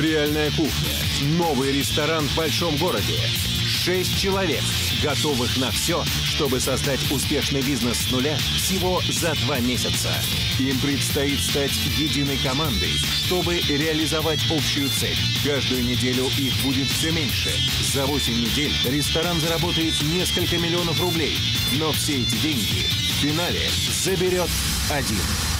Реальная кухня. Новый ресторан в большом городе. Шесть человек, готовых на все, чтобы создать успешный бизнес с нуля всего за два месяца. Им предстоит стать единой командой, чтобы реализовать общую цель. Каждую неделю их будет все меньше. За 8 недель ресторан заработает несколько миллионов рублей. Но все эти деньги в финале заберет один.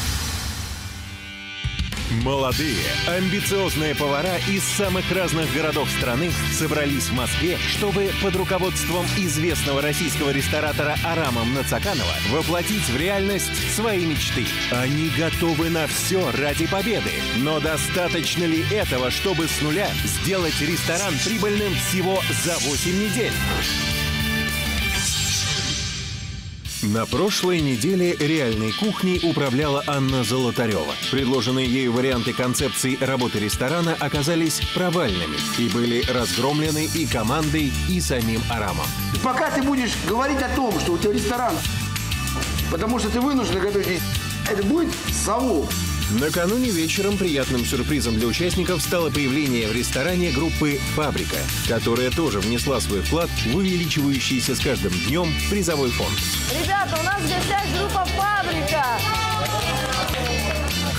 Молодые, амбициозные повара из самых разных городов страны собрались в Москве, чтобы под руководством известного российского ресторатора Арама Нацаканова воплотить в реальность свои мечты. Они готовы на все ради победы. Но достаточно ли этого, чтобы с нуля сделать ресторан прибыльным всего за 8 недель? На прошлой неделе реальной кухней управляла Анна Золотарева. Предложенные ею варианты концепции работы ресторана оказались провальными и были разгромлены и командой, и самим Арамом. Пока ты будешь говорить о том, что у тебя ресторан, потому что ты вынужден готовить, это будет совок. Накануне вечером приятным сюрпризом для участников стало появление в ресторане группы «Фабрика», которая тоже внесла свой вклад в увеличивающийся с каждым днем призовой фонд. Ребята, у нас в гостях группа «Фабрика».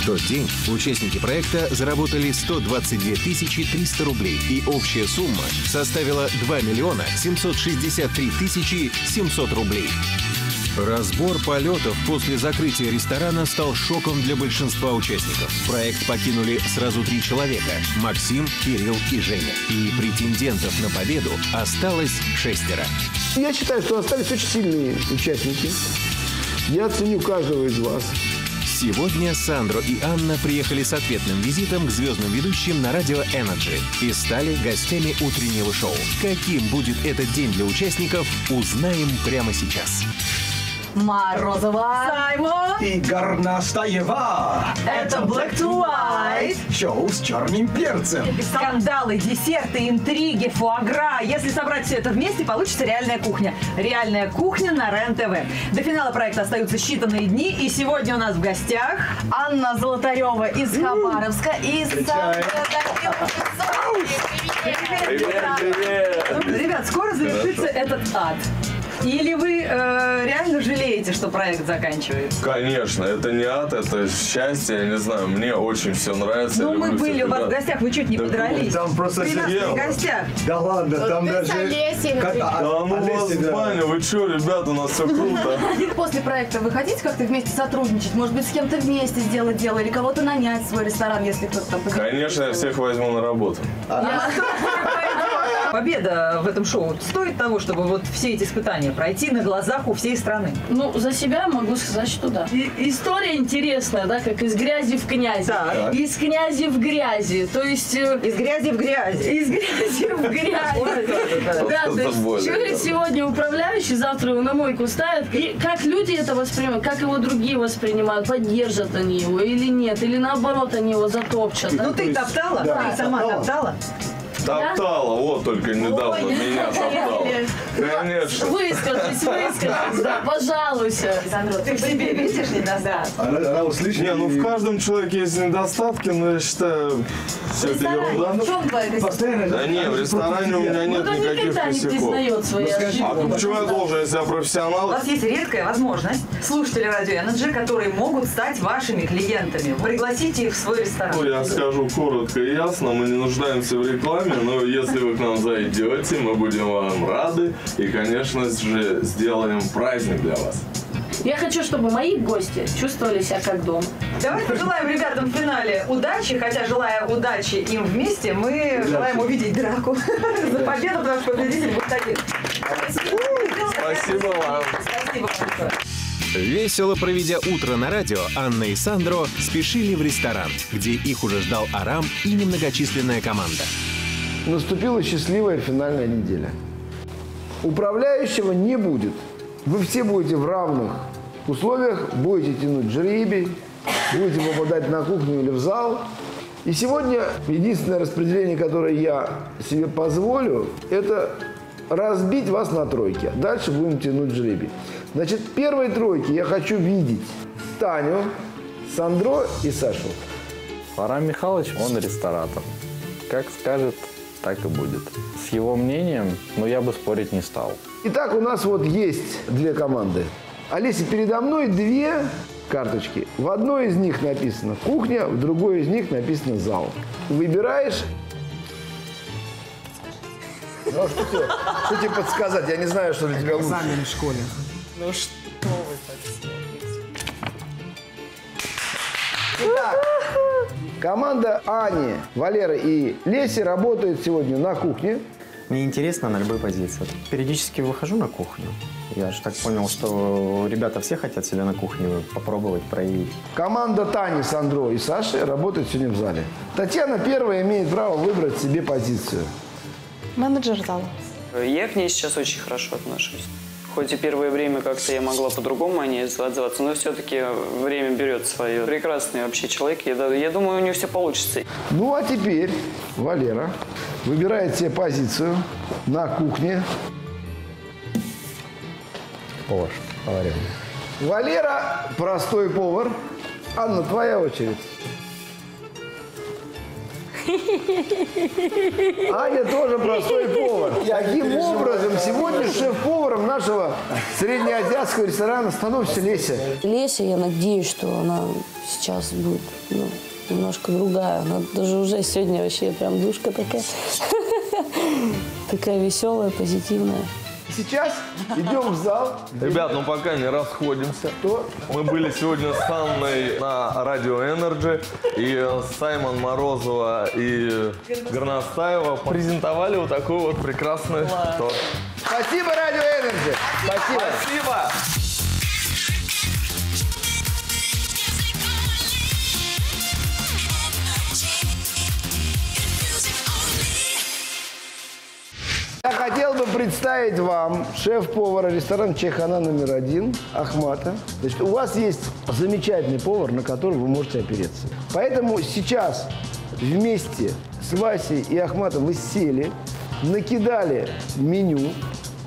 В тот день участники проекта заработали 122 300 рублей, и общая сумма составила 2 миллиона 763 тысячи 700 рублей. Разбор полетов после закрытия ресторана стал шоком для большинства участников. Проект покинули сразу три человека – Максим, Кирилл и Женя. И претендентов на победу осталось шестеро. Я считаю, что остались очень сильные участники. Я ценю каждого из вас. Сегодня Сандро и Анна приехали с ответным визитом к звездным ведущим на радио Energy и стали гостями утреннего шоу. Каким будет этот день для участников, узнаем прямо сейчас. Морозова. Саймон! И Горнастаева. Это Black to White. Шоу с черным перцем. Скандалы, десерты, интриги, фуагра. Если собрать все это вместе, получится реальная кухня. Реальная кухня на РЕН-ТВ. До финала проекта остаются считанные дни. И сегодня у нас в гостях Анна Золотарева из Хабаровска и Сандра Ну, Ребят, скоро завершится этот ад. Или вы э, реально жалеете, что проект заканчивается? Конечно, это не ад, это счастье, я не знаю, мне очень все нравится. Ну, мы были у вас в гостях, вы чуть не Да подрались. Там просто сидел. в гостях. Да ладно, там даже... Как- а- Да ну Олеся, вас да. баня, вы что, ребята, у нас все круто. После проекта вы хотите как-то вместе сотрудничать? Может быть, с кем-то вместе сделать дело или кого-то нанять в свой ресторан, если кто-то там? Конечно, я всех возьму на работу. Победа в этом шоу стоит того, чтобы вот все эти испытания пройти на глазах у всей страны. Ну, за себя могу сказать, что да. И- история интересная, да, как из грязи в князи. Так. Из князи в грязи. То есть... э, Из грязи в грязь. Из грязи в грязь. Да, то есть человек сегодня управляющий, завтра его на мойку ставят. И как люди это воспринимают, как его другие воспринимают, поддержат они его или нет, или наоборот они его затопчат. да? Ну ты топтала? Да, Ты сама топтала. Топтала? Топтала, вот только недавно меня топтала. Конечно. Выскажись, выскажись, да, пожалуйся. Сандро, ты в себе видишь недостаток? Она, она услышит. Не, ну в каждом человеке есть недостатки, но я считаю, все это ерунда. В чем твоя Постоянно... Да не, в ресторане у меня Ну, нет он никаких никогда не косяков. признает свои ошибки. А почему я должен, если я У профессионал? вас есть редкая возможность слушатели Радио Energy, которые могут стать вашими клиентами. Пригласите их в свой ресторан. Ну, я скажу коротко и ясно, мы не нуждаемся в рекламе, но если вы к нам зайдете, мы будем вам рады и, конечно же, сделаем праздник для вас. Я хочу, чтобы мои гости чувствовали себя как дома. Давайте пожелаем ребятам в финале удачи, хотя желая удачи им вместе, мы желаем увидеть драку за победу, потому что победитель будет один. Спасибо вам. Спасибо большое. Весело проведя утро на радио, Анна и Сандро спешили в ресторан, где их уже ждал Арам и немногочисленная команда. Наступила счастливая финальная неделя. Управляющего не будет. Вы все будете в равных условиях, будете тянуть жребий, будете попадать на кухню или в зал. И сегодня единственное распределение, которое я себе позволю, это разбить вас на тройки. Дальше будем тянуть жребий. Значит, в первой тройке я хочу видеть Таню, Сандро и Сашу. Арам Михайлович, он ресторатор. как скажет, так и будет. С его мнением, ну, я бы спорить не стал. Итак, у нас вот есть две команды. Олеся, передо мной две карточки. В одной из них написано кухня, в другой из них написано зал. Выбираешь. Ну, а что тебе, что тебе подсказать? Я не знаю, что для тебя лучше. Экзамен в школе. Ну что вы так смотрите? Итак, команда Ани, Валеры и Леси работает сегодня на кухне. Мне интересно на любой позиции. Периодически выхожу на кухню. Я же так понял, что ребята все хотят себя на кухне попробовать, проявить. Команда Тани, Сандро и Саши работает сегодня в зале. Татьяна первая имеет право выбрать себе позицию. Менеджер зала. Я к ней сейчас очень хорошо отношусь. Хоть и первое время как-то я могла по-другому о ней отзываться, но все-таки время берет свое. Прекрасный вообще человек. Я, я думаю, у нее все получится. Ну а теперь Валера выбирает себе позицию на кухне. Повар, поварил. Валера простой повар. Анна, твоя очередь. Аня тоже простой повар. Таким образом, сегодня шеф-поваром нашего среднеазиатского ресторана становится Леся. Леся, я надеюсь, что она сейчас будет ну, немножко другая. Она даже уже сегодня вообще прям душка такая. Такая веселая, позитивная. Сейчас идем в зал. Ребят, ну пока не расходимся. Что? Мы были сегодня с Анной на Радио Energy, и Саймон Морозова и Горностаева презентовали вот такой вот прекрасный торт. Спасибо, Радио Energy. Спасибо. Спасибо! Представить вам шеф-повара ресторана Чайхана номер один Ахмата. Значит, у вас есть замечательный повар, на который вы можете опереться. Поэтому сейчас вместе с Васей и Ахматом вы сели, накидали меню.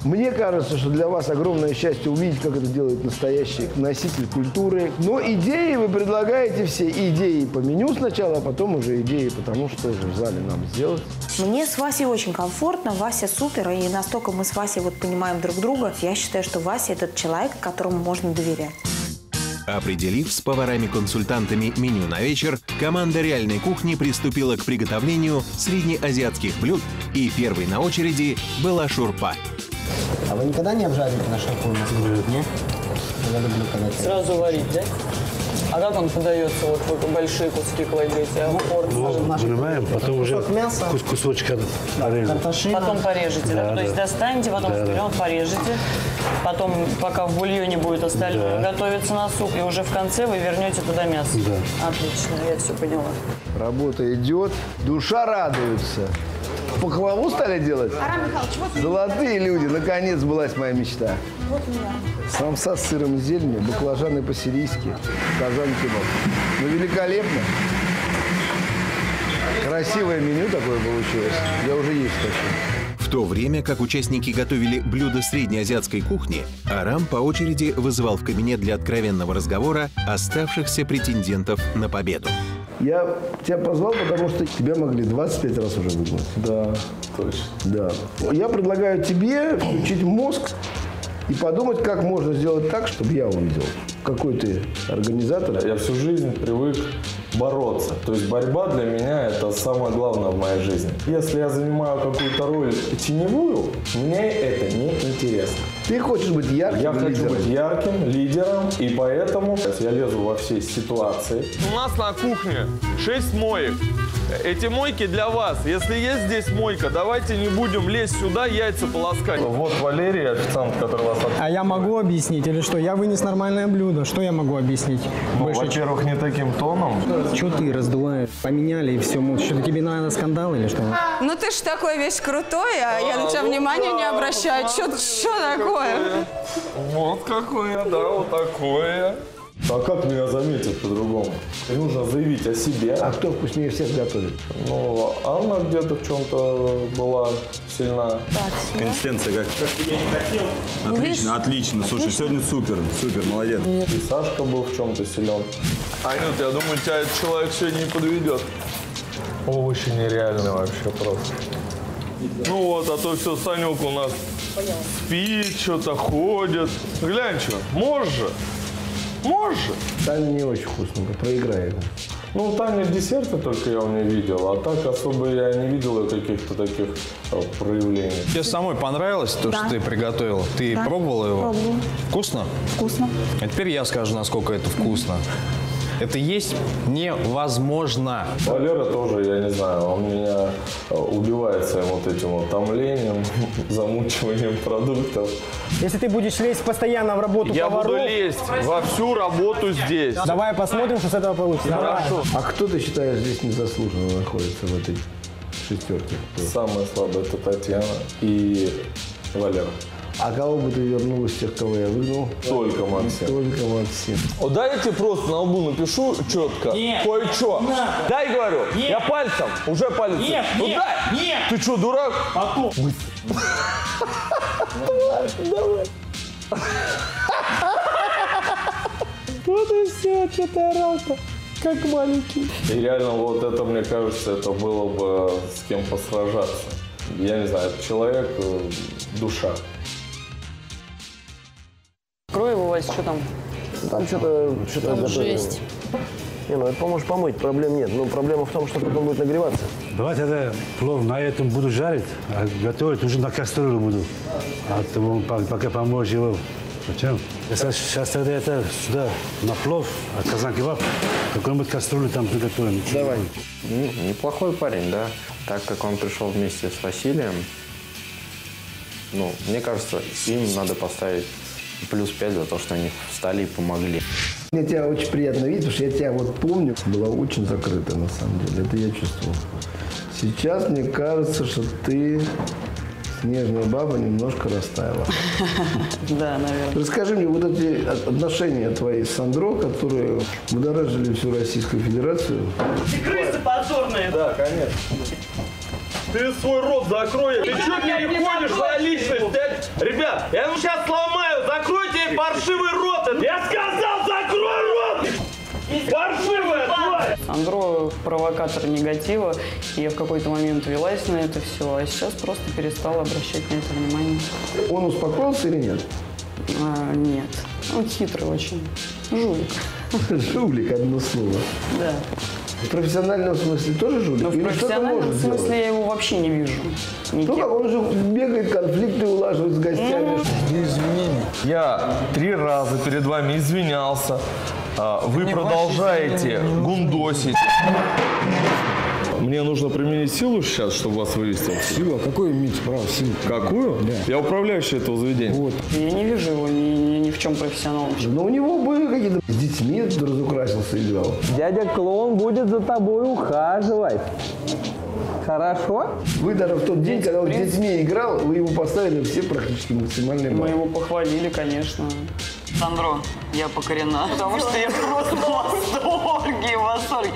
Мне кажется, что для вас огромное счастье увидеть, как это делает настоящий носитель культуры. Но идеи вы предлагаете все. Идеи по меню сначала, а потом уже идеи по тому, что же в зале нам сделать. Мне с Васей очень комфортно, Вася супер, и настолько мы с Васей вот понимаем друг друга. Я считаю, что Вася – этот человек, которому можно доверять. Определив с поварами-консультантами меню на вечер, команда реальной кухни приступила к приготовлению среднеазиатских блюд, и первой на очереди была шурпа. А вы никогда не обжариваете на шашлыку? Нет. Я люблю, когда Сразу варить, да? А как он подается? Вот вы большие куски кладете, а в порцию? Вынимаем, потом уже Кусок мяса. кус- кусочка порежем. Потом порежете, да? Да, То есть достанете, потом Да, да. вперед порежете, потом, пока в бульоне будет остальное Да. готовиться на суп, и уже в конце вы вернете туда мясо. Да. Отлично, я все поняла. Работа идет, душа радуется. Пахлаву стали делать? Золотые люди, наконец сбылась моя мечта. Самса с сыром и зеленью, баклажаны по-сирийски, казан кебаб. Ну, великолепно. Красивое меню такое получилось. Я уже есть хочу. В то время как участники готовили блюда среднеазиатской кухни, Арам по очереди вызывал в кабинет для откровенного разговора оставшихся претендентов на победу. Я тебя позвал, потому что тебя могли 25 раз уже выгнать. Да, точно. Да. Я предлагаю тебе включить мозг и подумать, как можно сделать так, чтобы я увидел, какой ты организатор. Я всю жизнь привык бороться. То есть борьба для меня это самое главное в моей жизни. Если я занимаю какую-то роль теневую, мне это не интересно. Ты хочешь быть ярким Я хочу лидером. быть ярким лидером, и поэтому я лезу во все ситуации. У нас на кухне 6 моек. Эти мойки для вас. Если есть здесь мойка, давайте не будем лезть сюда, яйца полоскать. Вот Валерий, официант, который вас от... А я могу объяснить или что? Я вынес нормальное блюдо. Что я могу объяснить? Ну, Больше, во-первых, не таким тоном. Что ты раздуваешь? Поменяли и все. Мол, что тебе надо скандал или что? Ну ты ж такой весь крутой, а я на тебя внимания не обращаю. Что такое? Вот какое, да, вот такое. А как меня заметят по-другому? Нужно заявить о себе. А кто вкуснее всех готовит? Ну, Анна где-то в чем-то была сильна. Консистенция как? Отлично, отлично. Слушай, сегодня супер, супер, молодец. И Сашка был в чем-то силен. Анют, я думаю, тебя этот человек сегодня не подведет. Овощи нереальные вообще просто. Ну вот, а то все, Санек у нас спит, что-то ходит. Глянь, что, можешь же? Можешь же? Таня не очень вкусно, проиграет. Ну, Таня десерты только я у нее видел, а так особо я не видел каких-то таких э, проявлений. Тебе самой понравилось то, Да. что ты приготовила? Ты Да, пробовала его? пробовала. Вкусно? Вкусно. А теперь я скажу, насколько это вкусно. Это есть невозможно. Валера тоже, я не знаю, он меня э, убивает своим вот этим вот томлением, замучиванием продуктов. Если ты будешь лезть постоянно в работу Я поваров, буду лезть во всю работу здесь. Давай посмотрим, что с этого получится. Давай. А кто ты считаешь здесь незаслуженно находится в этой шестерке? Самая слабая это Татьяна и Валера. А кого бы ты вернул из тех, кого я выгнал? Только Максим. Только Максим. О, дай я тебе просто на лбу напишу четко. Нет. Кое-что. Дай, говорю. Нет. Я пальцем. Уже палец. Нет, ну нет, дай. нет. Ты что, дурак? Потом. Давай. Вот и все, что ты орал-то, как маленький. И реально, вот это, мне кажется, это было бы с кем посражаться. Я не знаю, человек, э, душа. Крой его, Вась, что там? Там что-то что Там жесть. Не, ну это поможешь помыть, проблем нет. Но проблема в том, что потом будет нагреваться. Давай тогда плов на этом буду жарить, а готовить уже на кастрюле буду. А по- пока поможешь его. Зачем? Если сейчас тогда это сюда на плов, а казан кебаб, какой-нибудь кастрюлю там приготовим. Давай. Ну, неплохой парень, да. Так как он пришел вместе с Василием, ну, мне кажется, им надо поставить плюс 5 за то, что они встали и помогли. Мне тебя очень приятно видеть, потому что я тебя вот помню. Была очень закрыта, на самом деле. Это я чувствовал. Сейчас мне кажется, что ты, снежная баба, немножко растаяла. Да, наверное. Расскажи мне вот эти от- отношения твои с Сандро, которые будоражили всю Российскую Федерацию. Ты крысы позорные. Да, конечно. Ты свой рот закрой. Ты что переходишь на личность? Ребят, я его сейчас сломаю. Закройте паршивый рот. Я сказал, закрой рот! Паршивая тварь! Андро провокатор негатива, и я в какой-то момент велась на это все, а сейчас просто перестала обращать на это внимание. Он успокоился или нет? А, нет. Он хитрый очень. Жулик. Жулик, одно слово. Да. В профессиональном смысле тоже жулик? Но в Или профессиональном смысле сделать? я его вообще не вижу. Ну как, он же бегает, конфликты улаживает с гостями. Извинения. Я три раза перед вами извинялся. А, Вы продолжаете гундосить. Мне нужно применить силу сейчас, чтобы вас вывести. Сила? Какую иметь право силу? Какую? Я управляющий этого заведения. Вот. Я не вижу его ни, ни, ни в чем профессионалом. Но у него были какие-то... С детьми разукрасился, играл. Дядя клоун будет за тобой ухаживать. Хорошо? Вы даже в тот день, когда он с детьми играл, вы ему поставили все практически максимальные Мы баллы. его похвалили, конечно. Сандро, я покорена, потому что я просто в восторге, в восторге.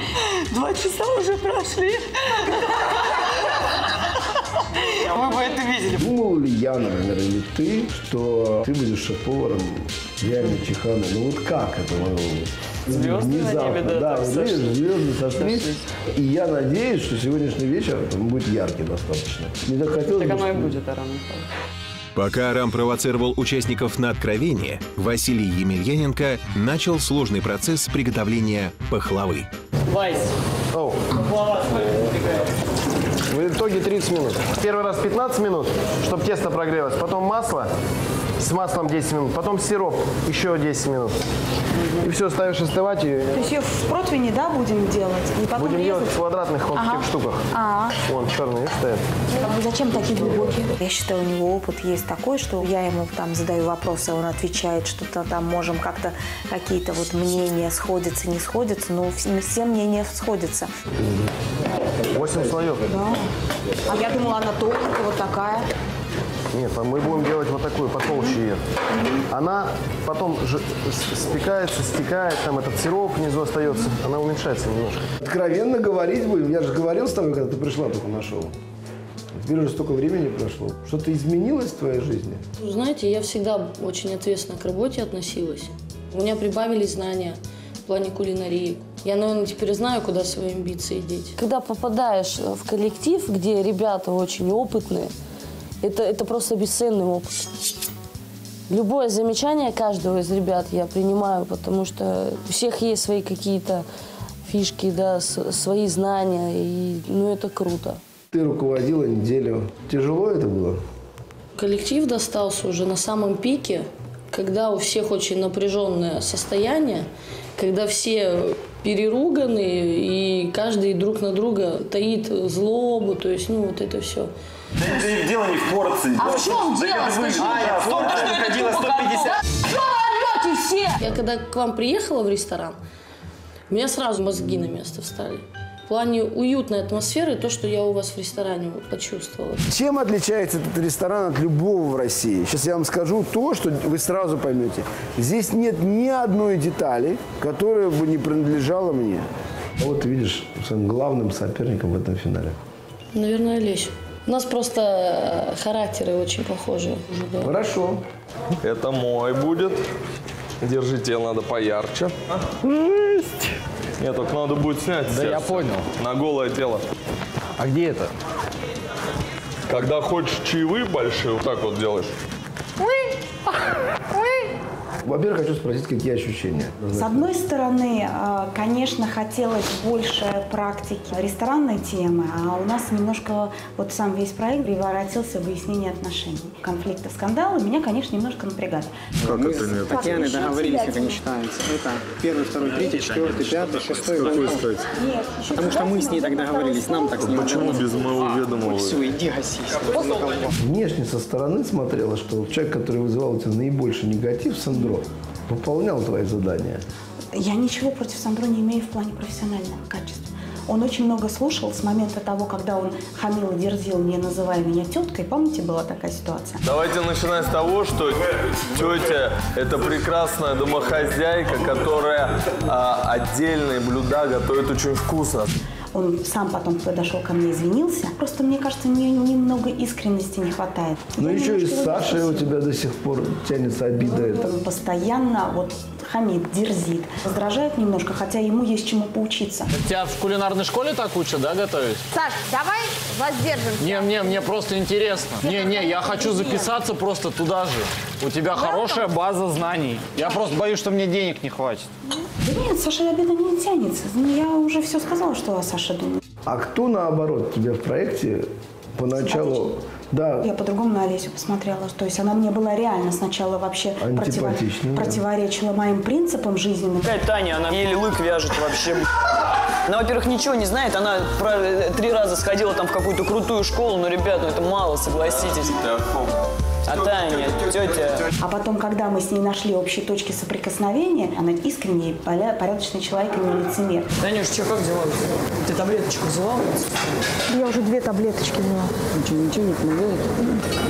Два часа уже прошли. Вы бы это видели. Думал ли я, наверное, или ты, что ты будешь шеф-поваром реально Чехана? Ну вот как это могло быть? Звезды на Внезапно. небе, да, да, видишь, сошлись. звезды сошлись. И я надеюсь, что сегодняшний вечер будет яркий достаточно. Мне так хотелось Так бы, оно и будет, Арам Михайлович. Пока Арам провоцировал участников на откровение, Василий Емельяненко начал сложный процесс приготовления пахлавы. Вайс. Пахлава? В итоге 30 минут. Первый раз 15 минут, чтобы тесто прогрелось. Потом масло с маслом 10 минут. Потом сироп еще 10 минут. И все, ставишь остывать. И То есть ее в противне, да, будем делать? И потом будем делать резать? в квадратных вот Ага. таких штуках. А, Вон, черные стоят. а зачем такие глубокие? Я считаю, у него опыт есть такой, что я ему там задаю вопросы, он отвечает, что-то там можем как-то какие-то вот мнения сходятся, не сходятся, но вс- все мнения сходятся. 8 слоев. Да. А я думала, она тоненькая, вот такая. Нет, а мы будем делать вот такую, потолще ее. Она потом же спекается, стекает, там этот сироп внизу остается. Она уменьшается немножко. Откровенно говорить будем. Я же говорил с тобой, когда ты пришла только на шоу. Теперь уже столько времени прошло. Что-то изменилось в твоей жизни? Ну, Знаете, я всегда очень ответственно к работе относилась. У меня прибавились знания в плане кулинарии, Я, наверное, теперь знаю, куда свои амбиции деть. Когда попадаешь в коллектив, где ребята очень опытные, это, это просто бесценный опыт. Любое замечание каждого из ребят я принимаю, потому что у всех есть свои какие-то фишки, да, с- свои знания, и ну это круто. Ты руководила неделю. Тяжело это было? Коллектив достался уже на самом пике, когда у всех очень напряженное состояние, когда все переруганы и каждый друг на друга таит злобу, то есть, ну, вот это все. Дело не в порции. А в чем дело, это скажи? А, в том, что выходило 150. Что вы орете все? Я когда к вам приехала в ресторан, у меня сразу мозги на место встали. В плане уютной атмосферы, то, что я у вас в ресторане почувствовала. Чем отличается этот ресторан от любого в России? Сейчас я вам скажу то, что вы сразу поймете. Здесь нет ни одной детали, которая бы не принадлежала мне. А вот ты видишь своим главным соперником в этом финале. Наверное, Лесь. У нас просто э, характеры очень похожи. Хорошо. Это мой будет. Держите, надо поярче. Нет, только надо будет снять. Да все, я понял. На голое тело. А где это? Когда хочешь чаевые большие, вот так вот делаешь. Во-первых, хочу спросить, какие ощущения? С одной стороны, э, конечно, хотелось больше практики ресторанной темы, а у нас немножко, вот сам весь проект превратился в выяснение отношений. Конфликты, скандалы меня, конечно, немножко напрягали. Как Мы это нет? с Татьяной договорились, как они считаются. Это первый, второй, третий, четвертый, пятый, шестой. Какой восьмой. сказать? Потому что мы с ней так договорились, нам так с ней Почему без моего ведома вы? Все, иди гасись. Внешне со стороны смотрела, что человек, который вызывал у тебя наибольший негатив, Сандро, выполнял твои задания. Я ничего против Сандро не имею в плане профессионального качества. Он очень много слушал с момента того, когда он хамил и дерзил, не называя меня теткой. Помните, была такая ситуация? Давайте начинать с того, что тетя – это прекрасная домохозяйка, которая а, отдельные блюда готовит очень вкусно. Он сам потом подошел ко мне, извинился. Просто, мне кажется, мне немного искренности не хватает. Ну Я еще и с немножко Сашей у тебя до сих пор тянется обида. эта. Он постоянно вот хамит, дерзит, раздражает немножко, хотя ему есть чему поучиться. Тебя в кулинарной школе так учат, да, готовить? Саш, давай воздержимся. Не, мне, мне просто интересно. Не, не, я хочу записаться просто туда же. У тебя хорошая база знаний. Я просто боюсь, что мне денег не хватит. Да нет, Саша обида не тянется. Ну, Я уже все сказала, что о Саше думаю. А кто, наоборот, тебе в проекте поначалу... Да, Я по-другому на Олесю посмотрела. То есть она мне была реально сначала вообще да. противоречила моим принципам жизненным. Какая Таня, она еле лык вяжет вообще. Она, во-первых, ничего не знает. Она про- э, три раза сходила там в какую-то крутую школу. Но, ребят, ну это мало, согласитесь. А Таня, тетя... А потом, когда мы с ней нашли общие точки соприкосновения, она искренний, поля- порядочный человек и не лицемер. Танюш, что, как дела? Ты таблеточку взяла? Я уже две таблеточки взяла. Ничего, ничего не помогает?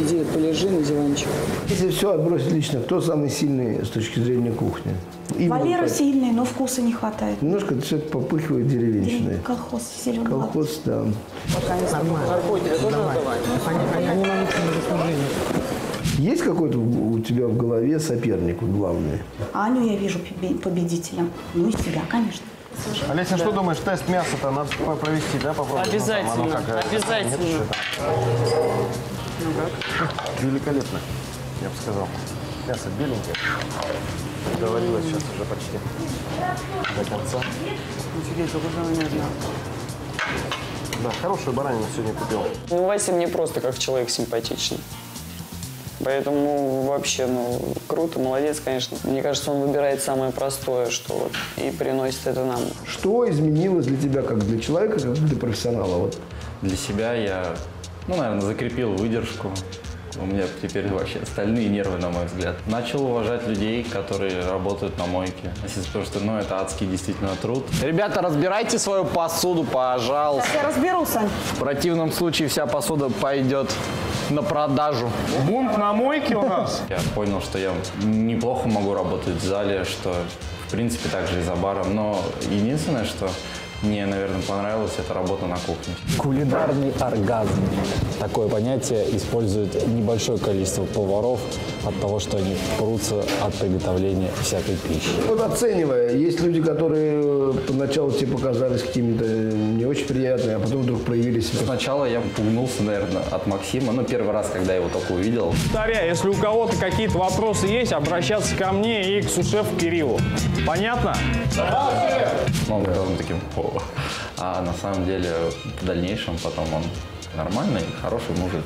Иди, полежи на диванчик. Если все отбросить лично, кто самый сильный с точки зрения кухни? Именно Валера так. сильный, но вкуса не хватает. Немножко все это попыхивает деревенщиной. Колхоз, зеленый. Колхоз, да. Они на лучшем заслужении. Есть какой-то у тебя в голове соперник главный? Аню я вижу побе- победителем. Ну и себя, конечно. Олеся, что думаешь, тест мяса-то надо провести, да, попробовать? Ну, там, оно Обязательно, как, э, обязательно. нет, что-то. Великолепно, я бы сказал. Мясо беленькое. Доварилось сейчас уже почти до конца. Да, хорошую баранину сегодня купил. Ну, Вася мне просто как человек симпатичный. Поэтому вообще, ну, круто, молодец, конечно. Мне кажется, он выбирает самое простое, что вот, и приносит это нам. Что изменилось для тебя, как для человека, как для профессионала? Вот. Для себя я, ну, наверное, закрепил выдержку. У меня теперь вообще стальные нервы, на мой взгляд. Начал уважать людей, которые работают на мойке. Если Потому что, ну, это адский действительно труд. Ребята, разбирайте свою посуду, пожалуйста. Я разберу, Сань. В противном случае вся посуда пойдет на продажу. Бунт на мойке у нас. Я понял, что я неплохо могу работать в зале, что, в принципе, также и за баром. Но единственное, что мне, наверное, понравилось, это работа на кухне. Кулинарный оргазм. Такое понятие использует небольшое количество поваров от того, что они прутся от приготовления всякой пищи. Вот оценивая, есть люди, которые поначалу тебе показались какими-то не очень приятными, а потом вдруг проявили себя. Сначала я пугнулся, наверное, от Максима. Ну, первый раз, когда я его только увидел. Повторяю, если у кого-то какие-то вопросы есть, обращаться ко мне и к сушефу Кириллу. Понятно? Ну, он был таким, «О». а на самом деле в дальнейшем потом он нормальный, хороший мужик.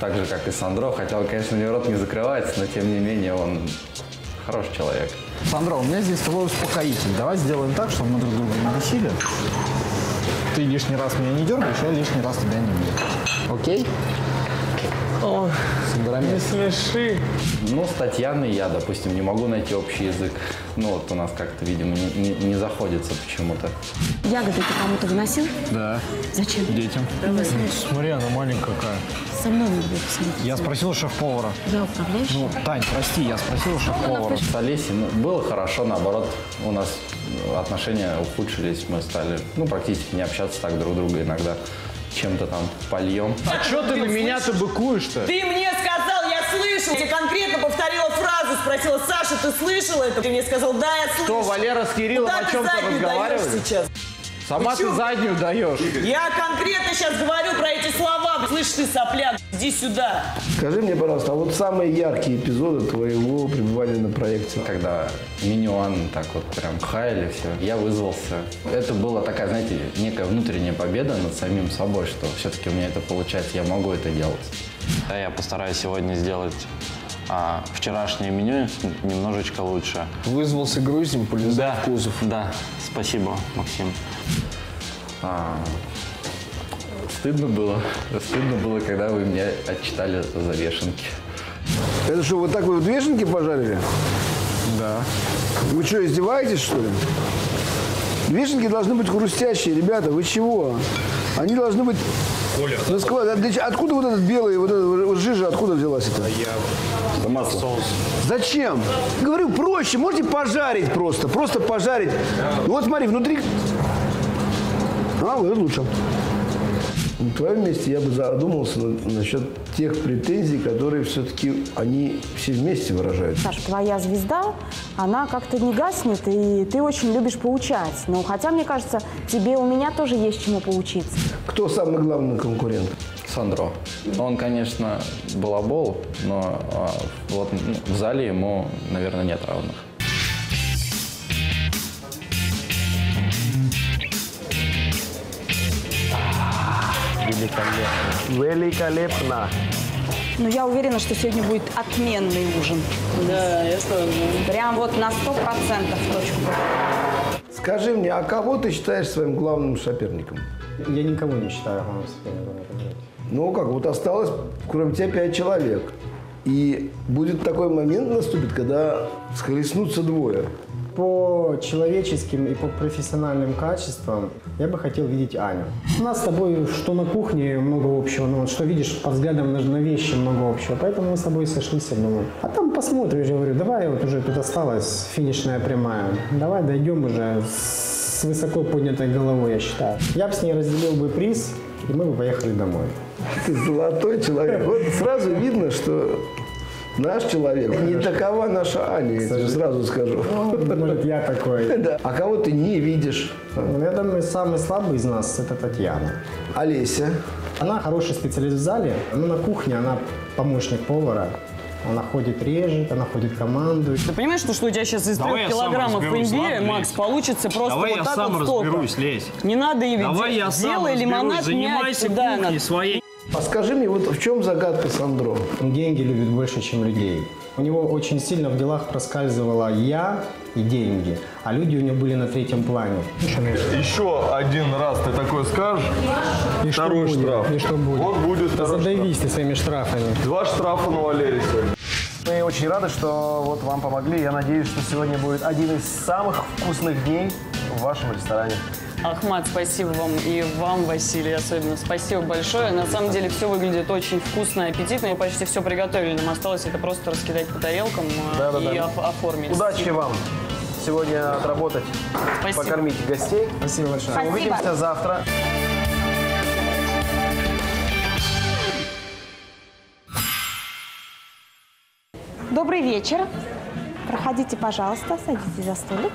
Так же, как и Сандро, хотя он, конечно, у него рот не закрывается, но тем не менее он хороший человек. Сандро, у меня здесь твой успокоитель. Давай сделаем так, чтобы мы друг друга не бесили. Ты лишний раз меня не дергаешь, я лишний раз тебя не бью. Окей? О, не смеши. Ну, с Татьяной я, допустим, не могу найти общий язык. Ну, вот у нас как-то, видимо, не, не, не заходится почему-то. Ягоды ты кому-то выносил? Да. Зачем? Детям. Смотри, она маленькая какая. Со мной посмотреть. Я спросил шеф-повара. Да, управляешь? Ну, Тань, прости, я спросил шеф-повара. С Олесей ну, было хорошо, наоборот, у нас отношения ухудшились, мы стали, ну, практически не общаться так друг друга иногда чем-то там польем. А что ты на меня-то быкуешь-то? Ты мне сказал, я слышал. Я тебе конкретно повторила фразу, спросила, Саша, ты слышал это? Ты мне сказал, да, я слышал. Что, Валера с Кириллом Куда о ты чем-то заднюю даешь разговаривали? сейчас? Сама Вы ты заднюю даешь. Я конкретно сейчас говорю про эти слова. Слышь ты, сопляк, иди сюда. Скажи мне, пожалуйста, а вот самые яркие эпизоды твоего пребывания на проекте? Когда Минюан так вот прям хаяли все, я вызвался. Это была такая, знаете, некая внутренняя победа над самим собой, что все-таки у меня это получается, я могу это делать. Да, я постараюсь сегодня сделать а, вчерашнее меню немножечко лучше. Вызвался грузим, полезал Да, в кузов. да, спасибо, Максим. А, стыдно было. Стыдно было, когда вы меня отчитали за вешенки. Это что, вот так вы в вешенки пожарили? Да. Вы что, издеваетесь, что ли? Вишенки должны быть хрустящие, ребята, вы чего? Они должны быть... Коля. Раскла- для ч- Откуда вот этот белый, вот эта жижа, откуда взялась это? Я... масло. Соус. Зачем? Говорю, проще, можете пожарить просто, просто пожарить. Ну вот смотри, внутри... А, вот это лучше. На твоем месте я бы задумался на- насчет тех претензий, которые все-таки они все вместе выражают. Саш, твоя звезда, она как-то не гаснет, и ты очень любишь поучать. Но хотя, мне кажется, тебе у меня тоже есть чему поучиться. Кто самый главный конкурент? Сандро. Он, конечно, балабол, но а, вот ну, в зале ему, наверное, нет равных. Великолепно. Великолепно. Но я уверена, что сегодня будет отменный ужин. Да, я тоже. Прям вот на сто процентов точку. Скажи мне, а кого ты считаешь своим главным соперником? Я никого не считаю главным соперником. Ну как, вот осталось, кроме тебя, пять человек. И будет такой момент наступит, когда схлестнутся двое. По человеческим и по профессиональным качествам я бы хотел видеть Аню. У нас с тобой что на кухне много общего, ну вот что видишь по взглядам на, на вещи много общего, поэтому мы с тобой сошлись, я думаю. А там посмотрим, я говорю, давай вот уже тут осталась финишная прямая, давай дойдем уже с высоко поднятой головой, я считаю. Я бы с ней разделил бы приз, и мы бы поехали домой. Ты золотой человек. Вот сразу видно, что наш человек не такова наша Аня, я тебе сразу скажу. Ну, может, я такой. Да. А кого ты не видишь? Ну, Я думаю, самый слабый из нас – это Татьяна. Олеся. Она хороший специалист в зале, но на кухне она помощник повара. Она ходит, режет, она ходит, командует. Ты понимаешь, что, что у тебя сейчас из трех килограммов имбиря, Макс, получится просто Давай вот я так сам вот столько. разберусь, Лесь. Не надо и Давай я сам Делай разберусь, лимонад, занимайся кухней своей. А скажи мне, вот в чем загадка Сандро? Он деньги любит больше, чем людей. У него очень сильно в делах проскальзывала я и деньги, а люди у него были на третьем плане. Еще один раз ты такое скажешь, И что второй будет? штраф. И что будет? Вот будет Да задавись ты своими штрафами. Два штрафа на Валерий сегодня. Мы очень рады, что вот вам помогли. Я надеюсь, что сегодня будет один из самых вкусных дней в вашем ресторане. Ахмат, спасибо вам и вам, Василий, особенно. Спасибо большое. На самом деле все выглядит очень вкусно и аппетитно. Мы почти все приготовили. Нам осталось это просто раскидать по тарелкам э, Да-да-да. и оф- оформить. Удачи вам сегодня отработать, Спасибо. покормить гостей. Спасибо большое. Спасибо. Увидимся завтра. Добрый вечер. Проходите, пожалуйста, садитесь за столик.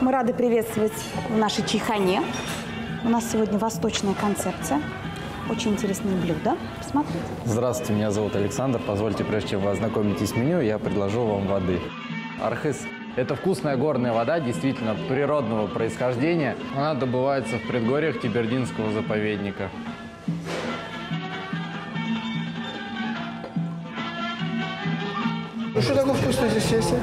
Мы рады приветствовать в нашей чайхане. У нас сегодня восточная концепция. Очень интересные блюда. Посмотрите. Здравствуйте, меня зовут Александр. Позвольте, прежде чем вы ознакомитесь с меню, я предложу вам воды. Архыз – это вкусная горная вода, действительно природного происхождения. Она добывается в предгорьях Тибердинского заповедника. Ну что такое вкусное здесь есть?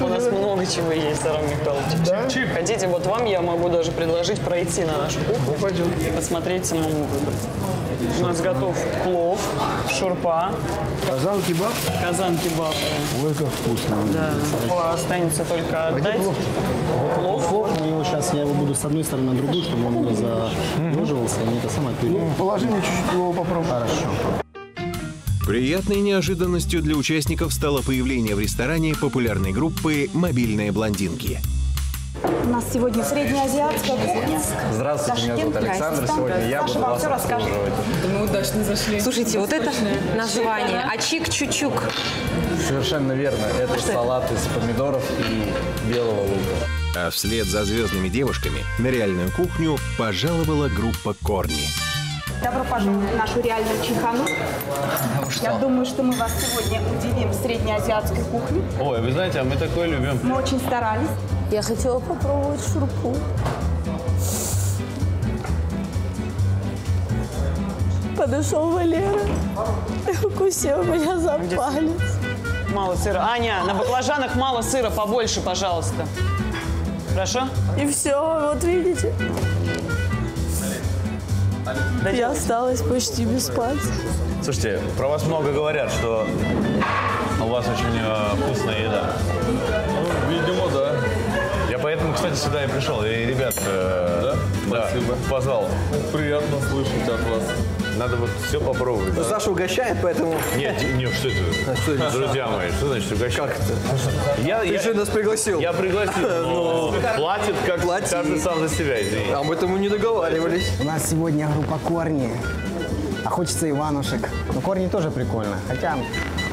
У нас много чего есть, Арам Михайлович. Хотите, вот вам я могу даже предложить пройти на нашу кухню. Пойдем. И посмотреть самому выбрать. У нас готов плов, шурпа. Казан кебаб? Казан кебаб. Ой, как вкусно. Да. Останется только отдать. Плов. Плов, но его сейчас я его буду с одной стороны на другую, чтобы он не разложивался, не это самое перед. Положи мне чуть-чуть плова попробуй. Хорошо. Приятной неожиданностью для участников стало появление в ресторане популярной группы «Мобильные блондинки». У нас сегодня среднеазиатская кухня. Здравствуйте, меня зовут Александр. Сегодня я Саша буду вам вас обслуживать. Мы удачно зашли. Слушайте, вот это название. Ачик-чучук. Совершенно верно. Это салат из помидоров и белого лука. А вслед за звездными девушками на реальную кухню пожаловала группа «Корни». Добро пожаловать в нашу реальную чайхану. Я думаю, что мы вас сегодня удивим среднеазиатской кухней. Ой, вы знаете, а мы такое любим. Мы очень старались. Я хотела попробовать шурпу. Подошел Валера и укусил меня за палец. Мало сыра. Аня, на баклажанах мало сыра, побольше, пожалуйста. Хорошо? И все, вот видите. Я осталась почти без пальцев. Слушайте, про вас много говорят, что у вас очень э, вкусная еда. Ну, видимо, да. Я поэтому, кстати, сюда и пришел. И ребят, э, да? Спасибо. позвал. Приятно слышать от вас. Надо вот все попробовать. да. Саша угощает, поэтому... Нет, нет, что это? что это? Друзья мои, что значит угощать? Как это? Я, Ты я, же нас пригласил. я пригласил, но платит как каждый сам за себя, извини. А мы этому не договаривались. У нас сегодня группа корни. А хочется Иванушек. Но корни тоже прикольно. Хотя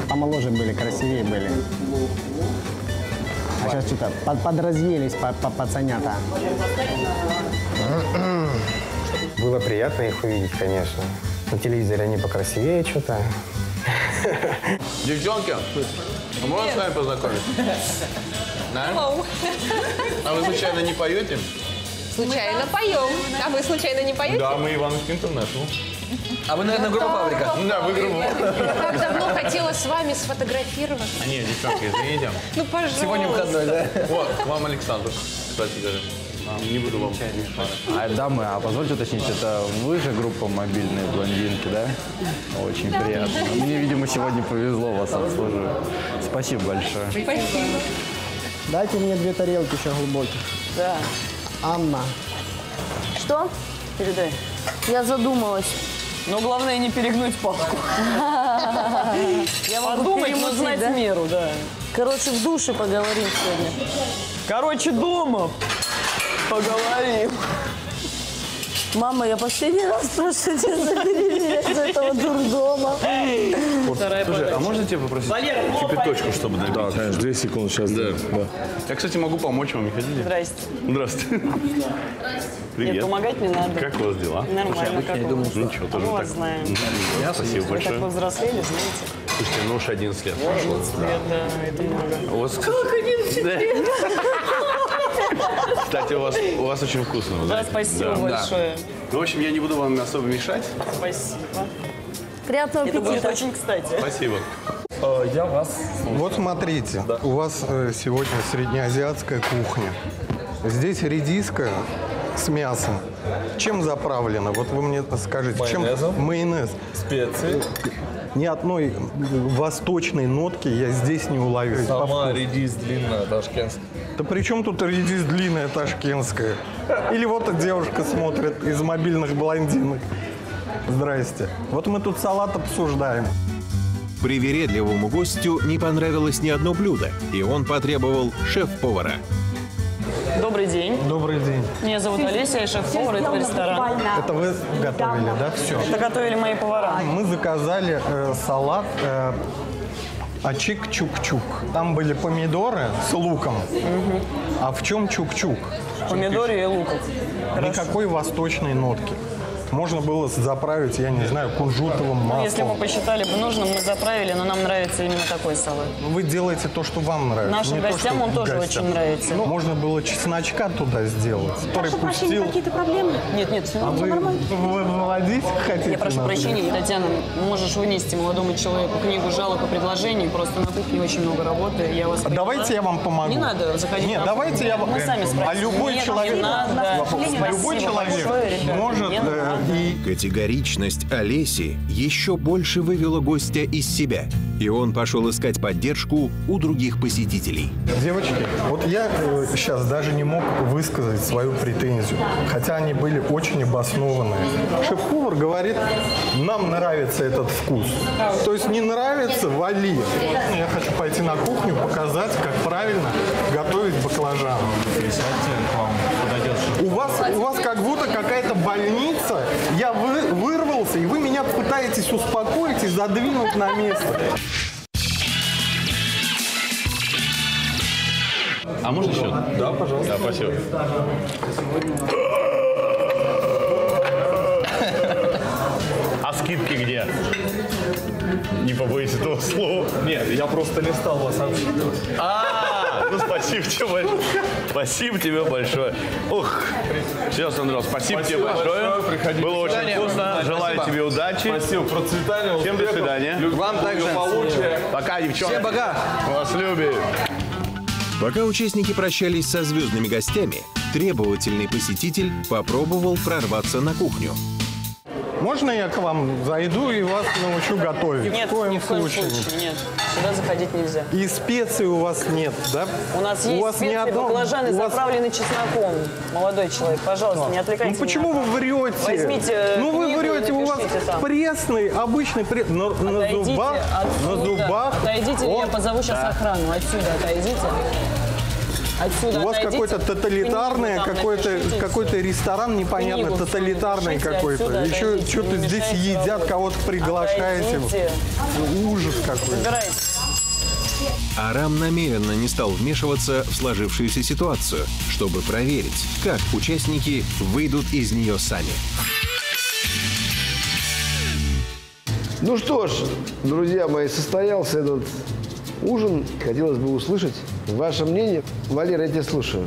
помоложе были, красивее были. А сейчас что-то под- подразъелись по- по- пацанята. Было приятно их увидеть, конечно. На телевизоре они покрасивее что-то. Девчонки, а можно с вами познакомиться? Да? А вы случайно не поете? Случайно поем. А вы случайно не поете? Да, мы Ивановский Интернешнл. А вы, наверное, группа «Фабрика». Да, вы группа. Как давно хотела с вами сфотографироваться. А нет, девчонки, извините. Ну, пожалуйста. Сегодня выходной, да? Вот, к вам Александр, кстати говоря. Не буду вам. А, дамы, а позвольте уточнить, это вы же группа «Мобильные блондинки», да? Очень приятно. Мне, видимо, сегодня повезло вас обслуживать. Спасибо большое. Спасибо. Дайте мне две тарелки еще глубоких. Да. Анна. Что? Передай. Я задумалась. Но главное не перегнуть палку. Я могу Подумать, но перемутить, знать да? меру, да. Короче, в душе поговорим сегодня. Короче, дома поговорим. Мама, я последний раз прошу тебя забери меня из этого дурдома. Слушай, а можно тебя попросить кипяточку, чтобы набить? Да, конечно, две секунды сейчас. Да. Я, кстати, могу помочь вам, не хотите? Здрасте. Здравствуйте. Привет. Нет, помогать не надо. Как у вас дела? Нормально, как у вас? Ничего, А тоже мы так. вас знаем. Мгм. Спасибо Вы так большое. повзрослели, знаете? Слушайте, ну уж 11 лет прошло. 11 лет, да, это много. У вас, кстати, кстати, у вас, у вас очень вкусно. вы Да, знаете. спасибо большое. Ну, в общем, я не буду вам особо мешать. Спасибо. Приятного Это будет аппетита. очень кстати. Спасибо. Я вас... Вот смотрите, у вас э, сегодня среднеазиатская кухня. Здесь редиска с мясом. Чем заправлена? Вот вы мне скажите. Чем Майонезом. майонез? Специи. Ни одной восточной нотки я здесь не уловил. Сама редис длинная, ташкентская. Да при чем тут редис длинная ташкентская? Или вот эта девушка смотрит из мобильных блондинок. Здрасте. Вот мы тут салат обсуждаем. Привередливому гостю не понравилось ни одно блюдо, и он потребовал шеф-повара. Добрый день. Добрый день. Меня зовут Олеся, я шеф-повар этого ресторана. Это вы готовили, да, все? Это готовили мои повара. Мы заказали э, салат э, ачик-чук-чук. Там были помидоры с луком. А в чем чук-чук? Помидоры и лук. Никакой восточной нотки. Можно было заправить, я не знаю, кунжутовым Ну, если мы маслом. посчитали бы нужным, мы заправили, но нам нравится именно такой салат. Вы делаете то, что вам нравится. Нашим не то, гостям что он тоже гостям. очень нравится. Ну, можно было чесночка туда сделать. Который Прошу прощения, пустил. какие-то проблемы? Нет, нет, все А вы, вы выводить хотите? Я прошу прощения, Татьяна, можешь вынести молодому человеку книгу жалоб и предложений, просто на кухне очень много работы, я вас А Давайте я вам помогу. Не надо заходить Нет, на давайте я вам... Мы сами справимся. А любой Нет, человек... не надо. Любой Спасибо человек может э. И Категоричность Олеси еще больше вывела гостя из себя, и он пошел искать поддержку у других посетителей. Девочки, вот я сейчас даже не мог высказать свою претензию, хотя они были очень обоснованные. Шеф-повар говорит, нам нравится этот вкус. То есть не нравится, вали. Ну, Я хочу пойти на кухню, показать, как правильно готовить баклажан. Присядьте, к вам У вас, у вас как будто какая-то больница. Я вы- вырвался, и вы меня пытаетесь успокоить и задвинуть на место. А можно еще? Да, пожалуйста. Да, спасибо. А скидки где? Не побоюсь этого слова. Нет, я просто не стал вас отчитывать. Ну спасибо тебе большое. Спасибо тебе большое. Ух, все, Сандро, спасибо, тебе большое. Приходи. Было очень вкусно. Желаю Спасибо. тебе удачи. Спасибо, процветания, Всем до свидания. Вам также. Пока, девчонки. Всем пока. Вас любит. Пока участники прощались со звездными гостями, требовательный посетитель попробовал прорваться на кухню. Можно я к вам зайду и вас научу готовить? Нет, в коем ни в коем случае. случае, нет. Сюда заходить нельзя. И специй у вас нет, да? У нас у есть вас специи, одно- баклажаны у вас- заправлены чесноком. Молодой человек, пожалуйста, не отвлекайте Ну почему меня. вы врете? Возьмите ну вы врете, у вас там. пресный, обычный пресс. На, на зубах, на отсюда. зубах. Отойдите, я он- позову сейчас Да. охрану. Отсюда отойдите. Отсюда У вас какой-то тоталитарный, какой-то напишите какой-то ресторан непонятно, Книгу тоталитарный какой-то. Еще что-то здесь едят, кого-то приглашаете. Ужас какой. Арам намеренно не стал вмешиваться в сложившуюся ситуацию, чтобы проверить, как участники выйдут из нее сами. Ну что ж, друзья мои, состоялся этот ужин. Хотелось бы услышать ваше мнение. Валера, я тебя слушаю.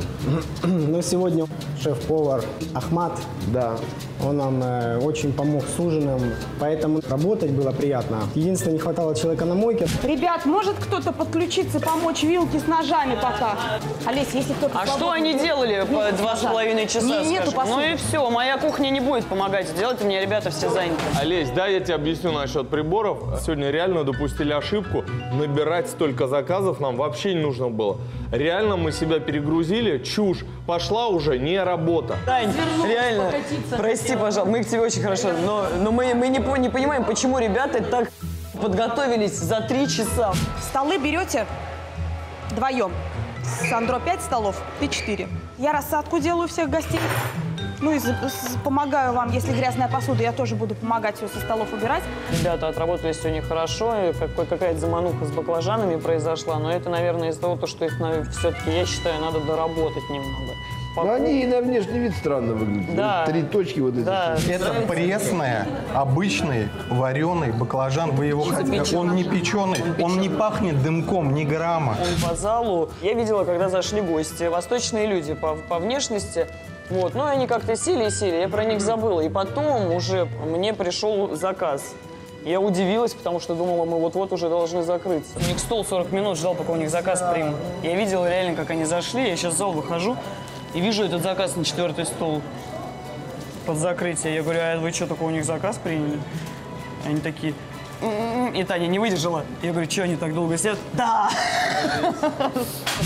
Ну, сегодня шеф-повар Ахмат, да. он нам э, очень помог с ужином, поэтому работать было приятно. Единственное, не хватало человека на мойке. Ребят, может кто-то подключиться, помочь вилки с ножами пока? Олесь, если кто-то... А что они делали по с два с половиной часа? Не- Нету скажем? Ну посуды. и все, моя кухня не будет помогать делать, у меня ребята все заняты. Олесь, да, я тебе объясню насчет приборов. Сегодня реально допустили ошибку. Набирать столько заказов нам вообще не нужно было. Реально мы себя перегрузили, чушь. Пошла уже не работа. Тань, реально, прости, пожалуйста, мы к тебе очень хорошо, но, но мы, мы не, не понимаем, почему ребята так подготовились за три часа. Столы берете вдвоем. Сандро 5 столов, ты 4. Я рассадку делаю всех гостей. Ну и помогаю вам, если грязная посуда, я тоже буду помогать все со столов убирать. Ребята отработали сегодня хорошо, и какой- какая-то замануха с баклажанами произошла, но это, наверное, из-за того, то, что их все-таки, я считаю, надо доработать немного. Но они и на внешний вид странно выглядят. Да. Три точки вот эти. Да. Это пресная, обычный вареный баклажан. Вы его хотите? Он не печеный, он не пахнет дымком, ни грамма. Он по залу. Я видела, когда зашли гости, восточные люди по, по внешности. Вот, ну они как-то сели и сели, я про них забыла. И потом уже мне пришел заказ. Я удивилась, потому что думала, мы вот-вот уже должны закрыться. У них стол 40 минут ждал, пока у них заказ примут. Я видела реально, как они зашли. Я сейчас в зал выхожу и вижу этот заказ на четвертый стол под закрытие. Я говорю, а вы что, только у них заказ приняли? Они такие. И Таня не выдержала. Я говорю, что они так долго сидят? Да!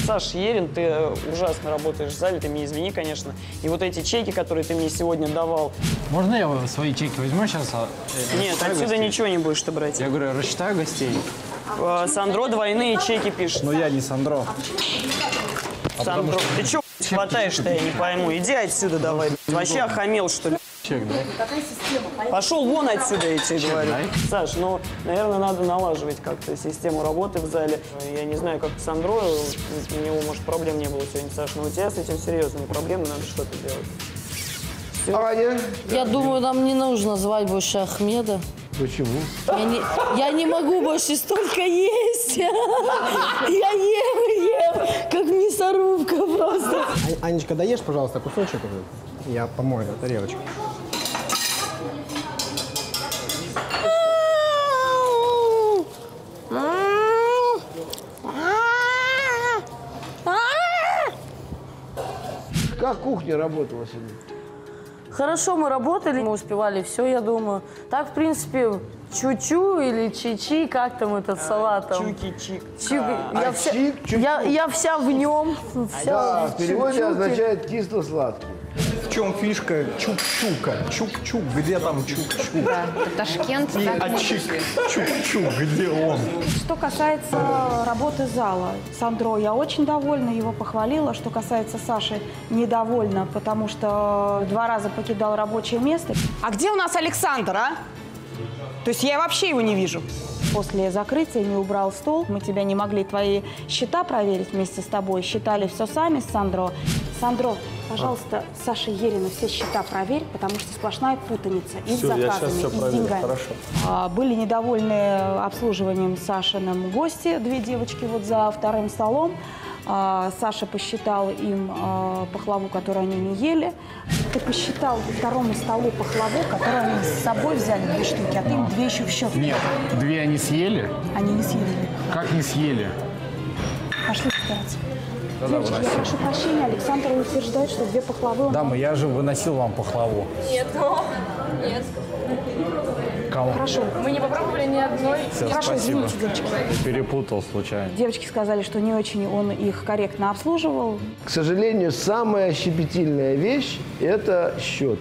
Саш Ерин, ты э, ужасно работаешь в зале, ты мне извини, конечно. И вот эти чеки, которые ты мне сегодня давал. Можно я свои чеки возьму сейчас? а, э, Нет, отсюда гостей? ничего не будешь ты брать. Я говорю, рассчитаю гостей. Э, Сандро двойные чеки пишет. Но я не Сандро. Сандро, ты что, Хватаешь-то, я не пойму. Иди отсюда давай. Вообще охамел, что ли? Какая система? Пошел вон отсюда, я тебе говорю. Саш, ну, наверное, надо налаживать как-то систему работы в зале. Я не знаю, как Сандро, у него, может, проблем не было сегодня, Саш, но у тебя с этим серьезные проблемы, надо что-то делать. Аня? Я думаю, нам не нужно звать больше Ахмеда. Почему? Я не, я не могу больше столько есть. Я ем, ем, как мясорубка просто. А- Анечка, даешь, пожалуйста, кусочек? Я помою тарелочку. Как кухня работала сегодня? Хорошо мы работали, мы успевали все, я думаю. Так, в принципе, чучу или чичи, как там этот салат там? Чуки-чик. Чуки. А, Я, а вся, чик, я, я вся в нем. Вся Да, в переводе означает кисло-сладкий. Чем фишка чук-чука? Чук-чук, где там чук-чук? Да, Ташкент. И так. а чик, чук-чук, где он? Что касается работы зала, Сандро, я очень довольна, его похвалила. Что касается Саши, недовольна, потому что два раза покидал рабочее место. А где у нас Александр, а? То есть я вообще его не вижу. После закрытия не убрал стол. Мы тебя не могли твои счета проверить вместе с тобой. Считали все сами с Сандро. Сандро, пожалуйста, Саша Ерина все счета проверь, потому что сплошная путаница и с я щас заказами, всё и с проверю, деньгами. хорошо. А, Были недовольны обслуживанием Сашиным гости, две девочки вот за вторым столом. А, Саша посчитал им а, пахлаву, которую они не ели. Ты посчитал по второму столу пахлаву, которую они с собой взяли две штуки, а ты им две еще в счет. Нет, две они съели? Они не съели. Как не съели? Пошли разбираться. Тогда Девочки, я прошу прощения, Александр утверждает, что две пахлавы он Дама, я же выносил вам пахлаву. Нет, нет. Кому? Хорошо. Мы не попробовали ни одной. Всё, Хорошо, спасибо. извините, девочки. Перепутал случайно. Девочки сказали, что не очень он их корректно обслуживал. К сожалению, самая щепетильная вещь – это счет.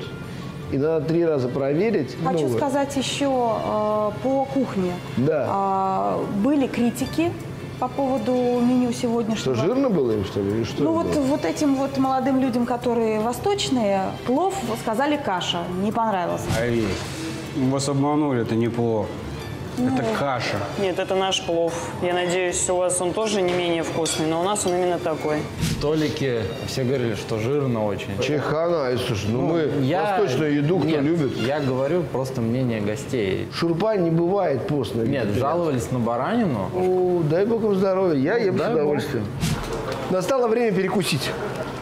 И надо три раза проверить. Хочу Ну, сказать еще э, по кухне. Да. А, были критики по поводу меню сегодняшнего. Что, жирно было им, что ли? Или что Ну вот, было? вот этим вот молодым людям, которые восточные, плов сказали каша, не понравился. Ай, вас обманули, это не плов. Это каша. Нет, это наш плов. Я надеюсь, у вас он тоже не менее вкусный, но у нас он именно такой. Столики, все говорили, что жирно очень. Чехана, и слушай, ну, мы я- восточную еду кто Нет, любит? Я говорю просто мнение гостей. Шурпа не бывает постной. Нет, жаловались на баранину. О, дай бог им здоровья, я ем Дай с бог. удовольствием. Настало время перекусить.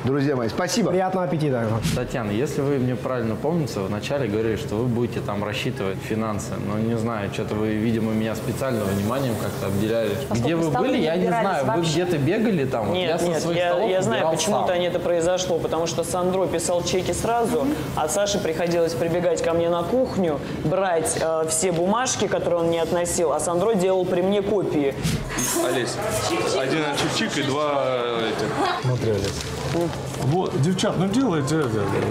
Друзья мои, спасибо. Приятного аппетита. Татьяна, если вы мне правильно помните, вначале говорили, что вы будете там рассчитывать финансы. Но не знаю, что-то вы, видимо, меня специально вниманием как-то обделяли. А Где вы были, не я не знаю. Вы вообще? где-то бегали там? Вот Нет, я со нет, своих я, столов я знаю, почему-то сам. они это произошло, потому что Сандро писал чеки сразу, а Саше приходилось прибегать ко мне на кухню, брать э, все бумажки, которые он мне относил, а Сандро делал при мне копии. Олесь, один чик-чик и два э, этих. Смотри, Олесь. Вот, девчат, ну делайте это.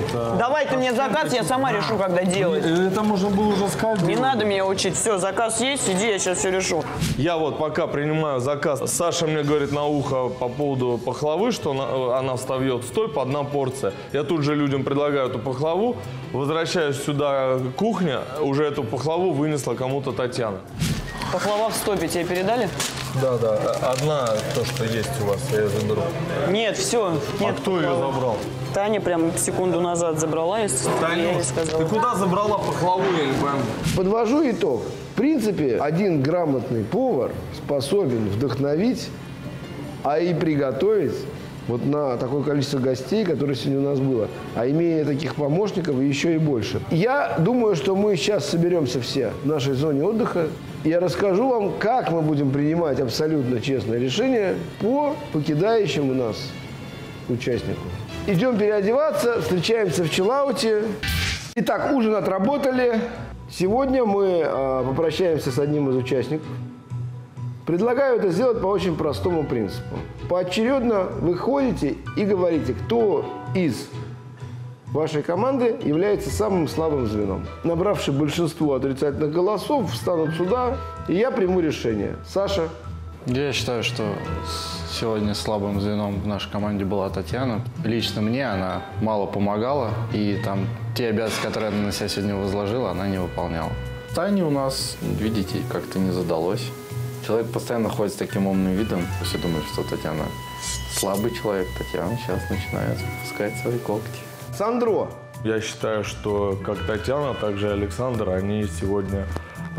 это- Давай ты мне заказ, я сама решу, когда делать. Это можно было уже сказать. Не надо меня учить, все, заказ есть, иди, я сейчас все решу. Я вот пока принимаю заказ, Саша мне говорит на ухо по поводу пахлавы, что она, э, она встает стой по одна порция. Я тут же людям предлагаю эту пахлаву, возвращаюсь сюда кухня, уже эту пахлаву вынесла кому-то Татьяна. Пахлава в стопе тебе передали? Да, да, одна то, что есть у вас, я ее заберу. Нет, все, нет. А кто ее забрал? Таня прям секунду назад забрала, я ей сказала. ты куда забрала пахлаву, я не пойму. Подвожу итог. В принципе, один грамотный повар способен вдохновить, а и приготовить вот на такое количество гостей, которое сегодня у нас было. А имея таких помощников, еще и больше. Я думаю, что мы сейчас соберемся все в нашей зоне отдыха. Я расскажу вам, как мы будем принимать абсолютно честное решение по покидающим у нас участнику. Идем переодеваться, встречаемся в чиллауте. Итак, ужин отработали. Сегодня мы э, попрощаемся с одним из участников. Предлагаю это сделать по очень простому принципу. Поочередно вы ходите и говорите, кто из вашей команды является самым слабым звеном. Набравший большинство отрицательных голосов, встанут сюда, и я приму решение. Саша, Я считаю, что сегодня слабым звеном в нашей команде была Татьяна. Лично мне она мало помогала, и там те обязанности, которые она на себя сегодня возложила, она не выполняла. Тане у нас, видите, как-то не задалось. Человек постоянно ходит с таким умным видом. Все думают, что Татьяна слабый человек. Татьяна сейчас начинает спускать свои когти. Сандро. Я считаю, что как Татьяна, так же и Александр, они сегодня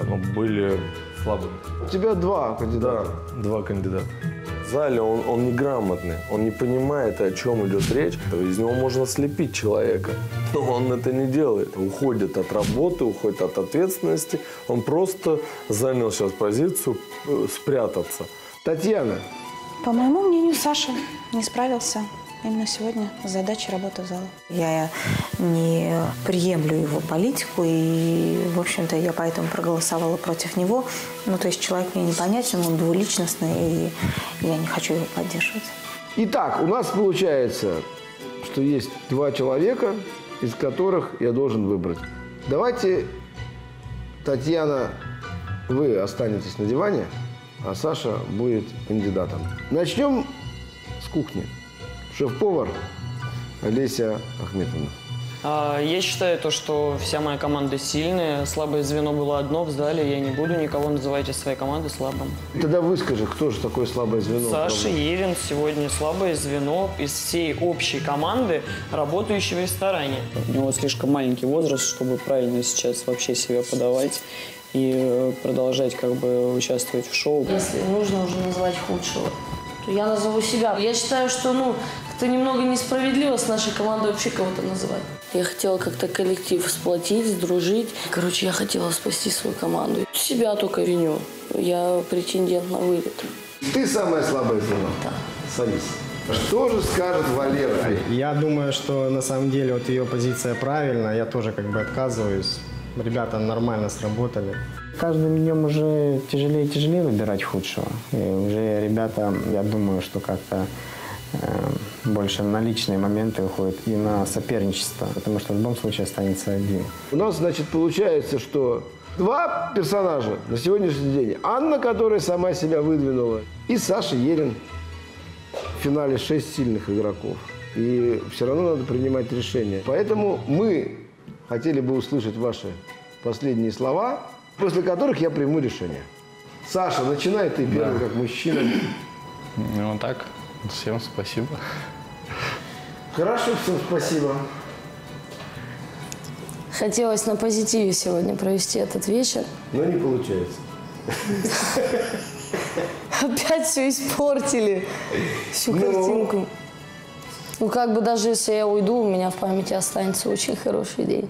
ну, были слабыми. У тебя два кандидата. Да, два кандидата. Зале он, он неграмотный, он не понимает, о чем идет речь. Из него можно слепить человека, но он это не делает. Уходит от работы, уходит от ответственности. Он просто занял сейчас позицию э, спрятаться. Татьяна. По моему мнению, Саша не справился именно сегодня с задачей работы в зале. Я не приемлю его политику, и, в общем-то, я поэтому проголосовала против него. Ну, то есть человек мне непонятен, он двуличностный, и я не хочу его поддерживать. Итак, у нас получается, что есть два человека, из которых я должен выбрать. Давайте, Татьяна, вы останетесь на диване, а Саша будет кандидатом. Начнем с кухни. Шеф-повар Олеся Ахметовна. А, Я считаю то, что вся моя команда сильная. Слабое звено было одно в зале. Я не буду никого называть из своей команды слабым. Тогда выскажи, кто же такое слабое звено? Саша Ерин сегодня слабое звено из всей общей команды, работающей в ресторане. У него слишком маленький возраст, чтобы правильно сейчас вообще себя подавать и э, продолжать как бы участвовать в шоу. Если нужно уже назвать худшего, то я назову себя. Я считаю, что, ну, это немного несправедливо с нашей командой вообще кого-то называть. Я хотела как-то коллектив сплотить, сдружить. Короче, я хотела спасти свою команду. Себя только виню. Я претендент на вылет. Ты самое слабое звено? Да. Садись. Что же скажет Валера? Я думаю, что на самом деле вот ее позиция правильная. Я тоже как бы отказываюсь. Ребята нормально сработали. Каждым днем уже тяжелее и тяжелее выбирать худшего. И уже ребята, я думаю, что как-то больше на личные моменты уходят и на соперничество, потому что в любом случае останется один. У нас, значит, получается, что два персонажа на сегодняшний день. Анна, которая сама себя выдвинула, и Саша Ерин. В финале шесть сильных игроков. И все равно надо принимать решение. Поэтому мы хотели бы услышать ваши последние слова, после которых я приму решение. Саша, начинай ты первый, Да. как мужчина. Ну так, всем спасибо. Хорошо, всем спасибо. Хотелось на позитиве сегодня провести этот вечер. Но не получается. Опять все испортили. Всю Ну? картинку. Ну, как бы даже если я уйду, у меня в памяти останется очень хороший день.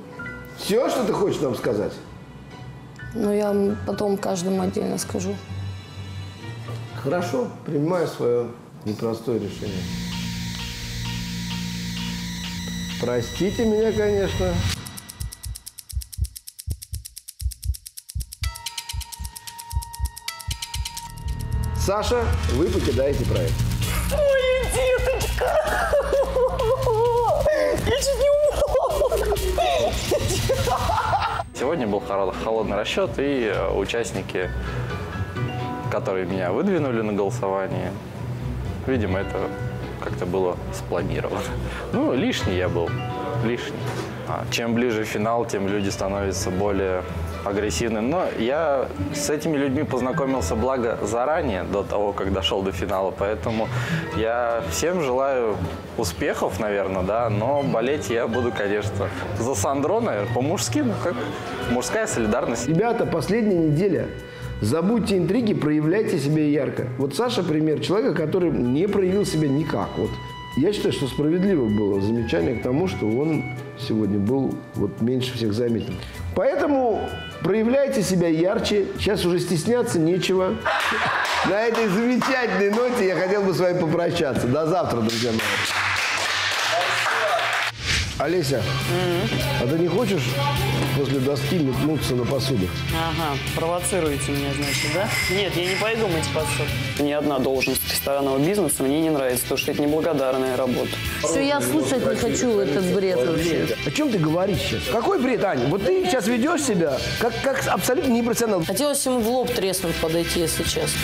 Все, что ты хочешь нам сказать? Но я вам потом каждому отдельно скажу. Хорошо, принимаю свое непростое решение. Простите меня, конечно. Саша, вы покидаете проект. Моя деточка! Я чуть не умерла! Сегодня был холодный расчет, и э, участники, которые меня выдвинули на голосование, видимо, это как-то было спланировано. Ну, лишний я был, лишний. А чем ближе финал, тем люди становятся более агрессивны. Но я с этими людьми познакомился, благо, заранее, до того, как дошел до финала. Поэтому я всем желаю успехов, наверное, да, но болеть я буду, конечно, за Сандро, наверное, по-мужски, ну, как мужская солидарность. Ребята, последняя неделя. Забудьте интриги, проявляйте себя ярко. Вот Саша пример человека, который не проявил себя никак. Вот я считаю, что справедливо было замечание к тому, что он сегодня был вот меньше всех заметен. Поэтому проявляйте себя ярче. Сейчас уже стесняться нечего. На этой замечательной ноте я хотел бы с вами попрощаться. До завтра, друзья мои. Олеся, а ты не хочешь после доски метнуться на посуду? Ага, провоцируете меня, значит, да? Нет, я не пойду мыть посуду. Ни одна должность ресторанного бизнеса мне не нравится, потому что это неблагодарная работа. Все, я слушать не хочу этот бред вообще. О чем ты говоришь сейчас? Какой бред, Аня? Вот ты сейчас ведешь себя как, как абсолютно непрофессионал. Хотелось ему в лоб треснуть подойти, если честно.